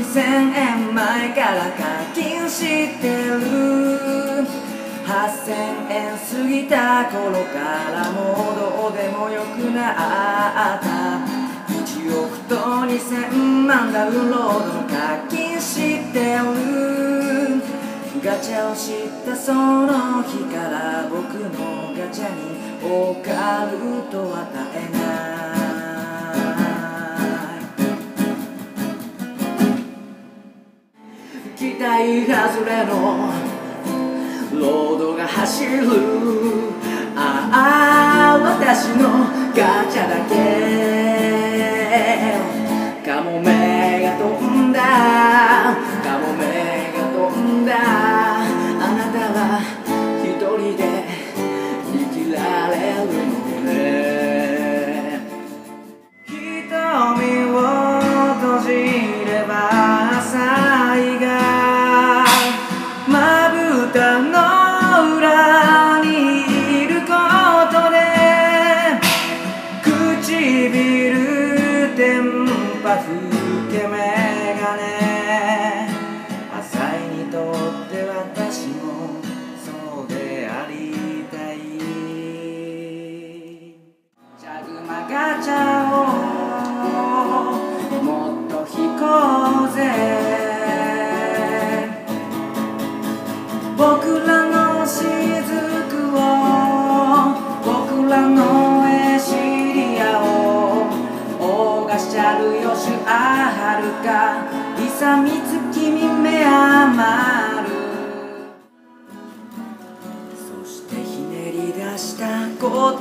2000円前から課金してる8000円過ぎた頃からもうどうでもよくなった。1億と2000万ダウンロード課金してる。ガチャを知ったその日から僕のガチャにオカルトは絶えない。期待外れのロードが走る。ああ私のガチャだけ。カモメ。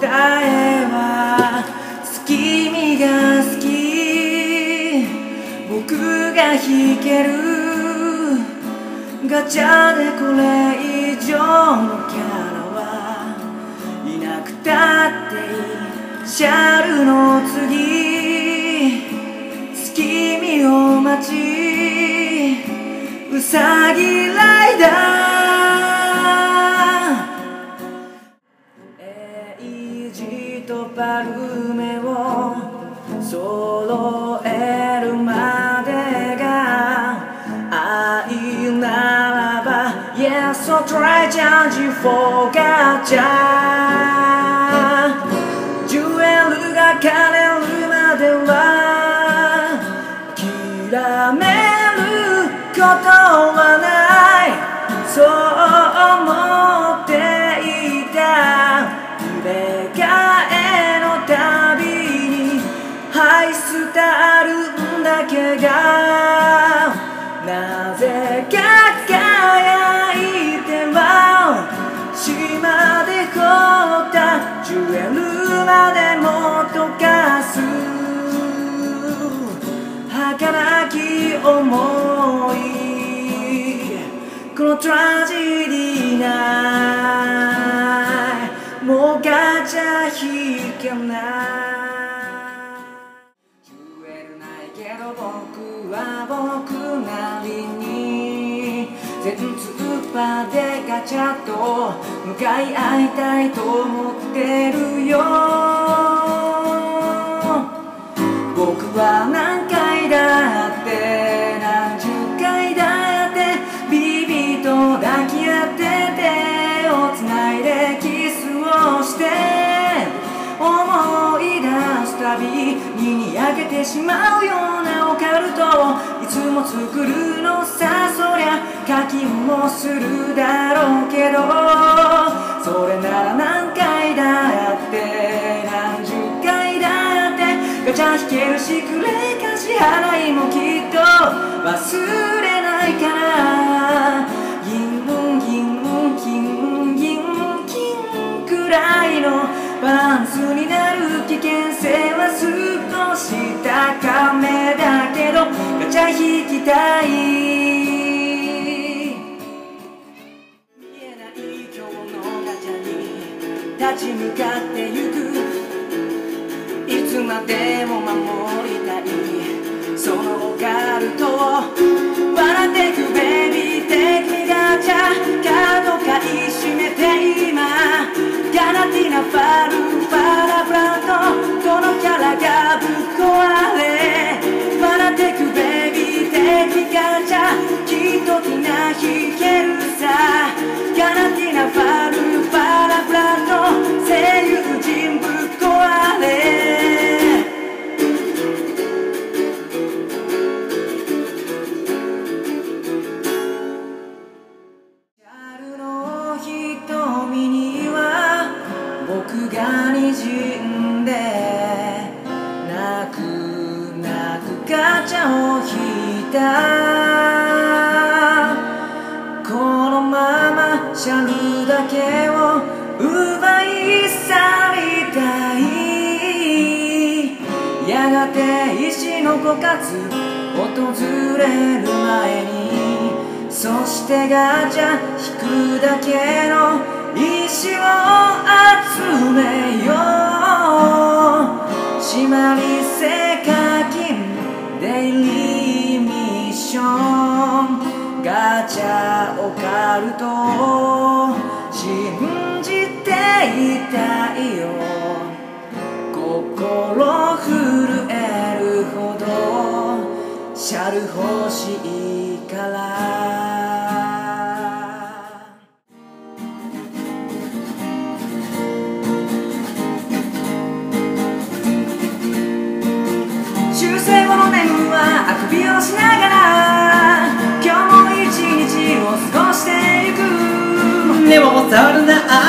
えは月見が好き僕が弾ける。ガチャでこれ以上のキャラは。いなくたっていいシャルの次。月見を待ち。うさぎライダー。Try charge for ガチャジュエルが枯れるまではきらめることはない。そう。き思いこのトラジディなもうガチャ引けないジュエルないけど僕は僕なりに全通パーでガチャと向かい合いたいと思ってるよ僕は何てしまうようなオカルトをいつも作るのさそりゃ課金もするだろうけどそれなら何回だって何十回だってガチャ引けるしくれか支払いもきっと忘れないから銀銀金銀金くらいのバランスになる危険性は少し高めだけどガチャ引きたい。見えない今日のガチャに立ち向かってゆく。いつまでも守りたい。そのオカルトを。笑ってくベビーテクニガチャ。カード買い占めて今。ganatina far un parafrato Kono kyara ga bukoare Mana teku baby 敵がじゃきっと気が引けるさガラティナファルパラフラット声優やがて石の枯渇訪れる前にそしてガチャ引くだけの石を集めよう。締まりせ課金デイリーミッション。ガチャオカルト信じていたいよ。心震シャル欲しいから。修正後の年はあくびをしながら今日も一日を過ごしてゆく。根もさるな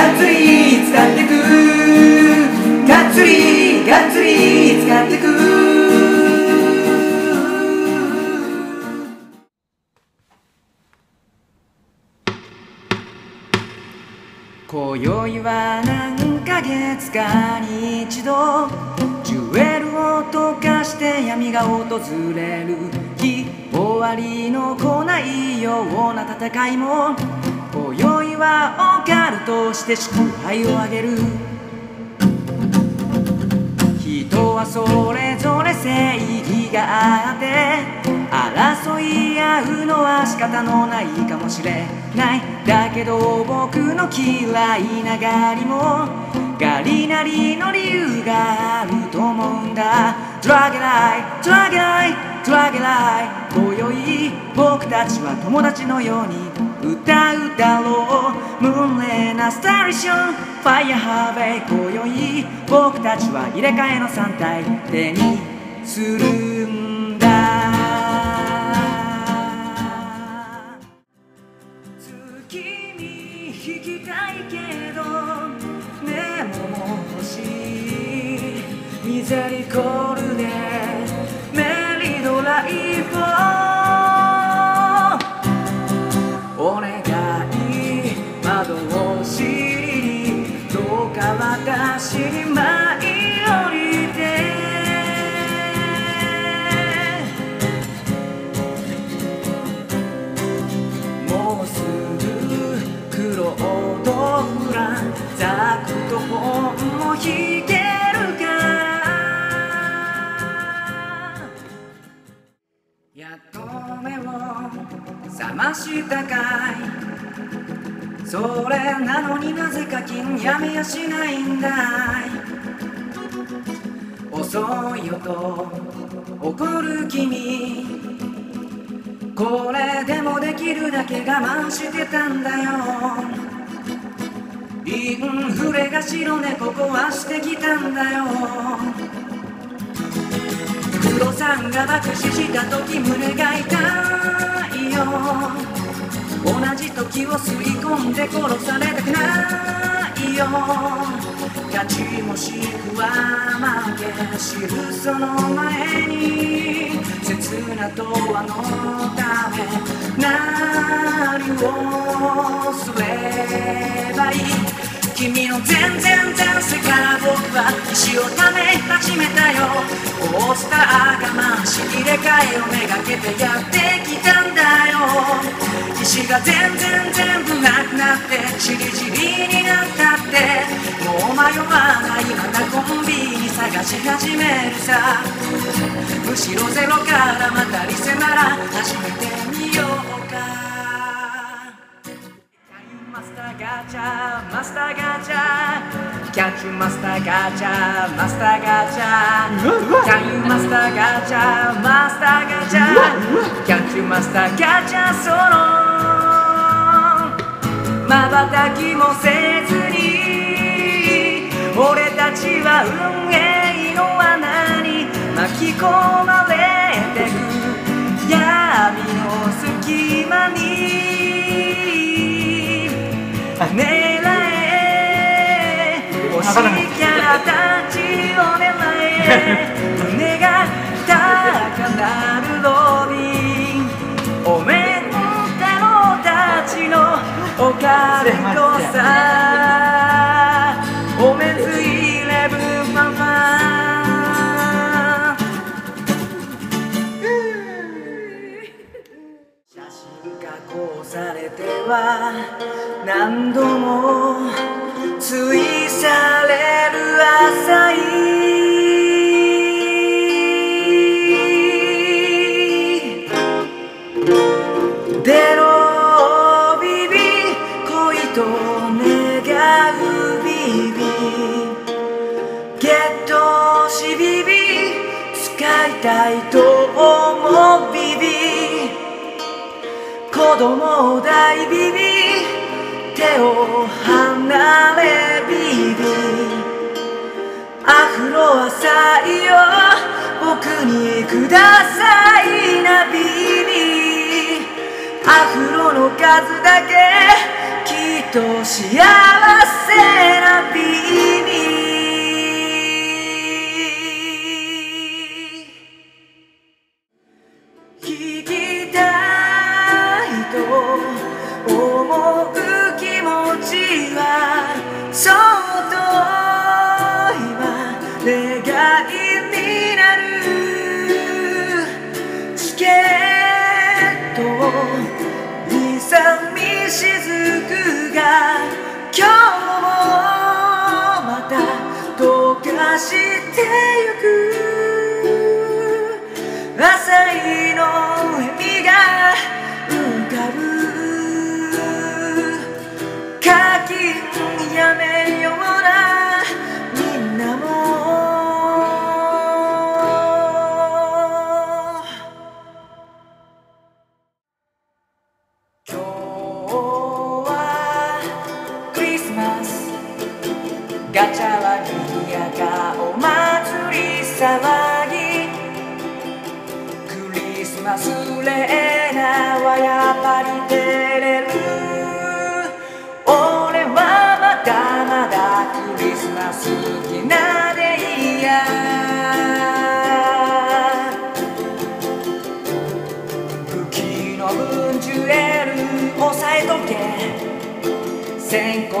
がっつり使ってく。がっつりがっつり使ってく。今宵は何ヶ月かに一度ジュエルを溶かして闇が訪れる。日終わりの来ないような戦いも。今宵はオカルトして祝杯をあげる。人はそれぞれ正義があって争い合うのは仕方のないかもしれない。だけど僕の嫌いなガリもガリなりの理由があると思うんだ。ドラゲライドラゲライドラゲライ今宵僕たちは友達のように歌うだろう。ムーンレーなスターリションファイヤーハーベイ。今宵。僕たちは入れ替えの3体。手にするんしないんだ遅いよと怒る君これでもできるだけ我慢してたんだよ。インフレが白猫壊してきたんだよ。黒さんが爆死した時胸が痛いよ。同じ時を吸い込んで殺されたくない。よ勝ちもしくは負け知るその前に切なとはのため何をすればいい君の全然前世から僕は石をため始めたよこうした我慢し入れ替えをめがけてやってきたんだよ一飯が全然全部なくなってチリチリにもう迷わないまたコンビニ探し始めるさ。むしろゼロからまたリセなら始めてみようか。マスターガチャマスターガチャ。キャッチマスターガチャマスターガチャ。キャンマスターガチャマスターガチャ。キャッチマスターガチャその。瞬きもせずに俺たちは運営の罠に巻き込まれてく。闇の隙間に狙え。欲しいキャラたちを狙え胸が高鳴るロビン。おめんたろたちのおかるこさは何度も追される浅いデロビビ恋と願うビビゲットしビビ使いたいと子供大ビビ手を離れビビアフロは採用僕にくださいなビビアフロの数だけきっと幸せなビビ刻みしずく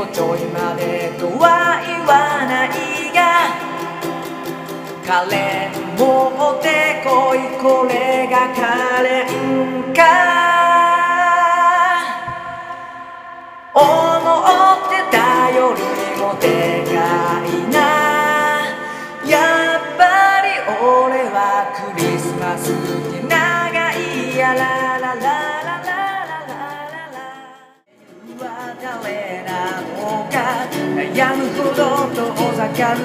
ちょいまでとは言わないがカレン持ってこいこれがカレンか。思ってたよりもでかいな。やっぱり俺はクリスマスって長いやら。やむほど遠ざかる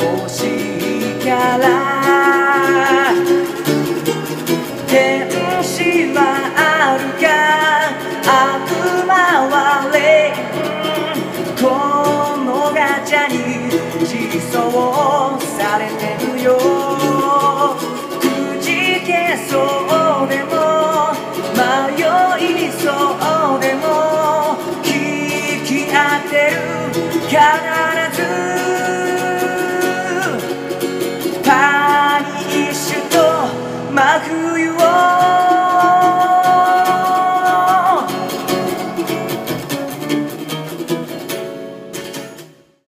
欲しいキャラ天使はあるか悪魔は霊このガチャに実装されてるよ